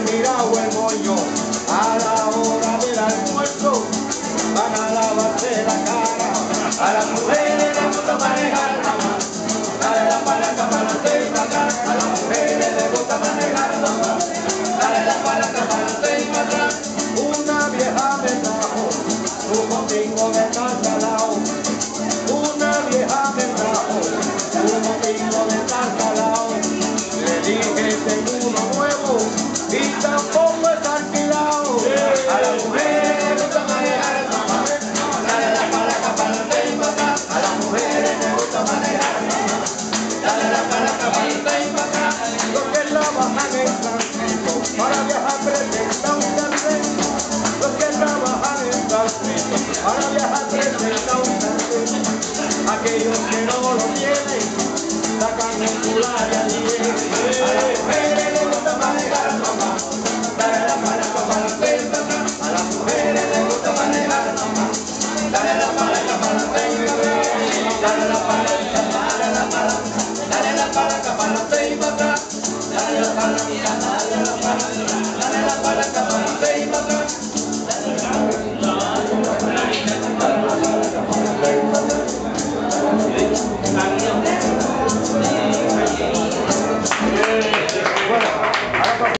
mirado el moño, a la hora del almuerzo van a lavarse la cara. A las mujeres les gusta manejar mamá. Dale la palanca para adelante y para viajar presenta un carnet. Aquellos que no lo tienen sacan un cular Dale la palanca, dale la palanca. Dale la palanca para adelante y para atrás. Dale la palanca, dale la. Dale la palanca para adelante y para atrás.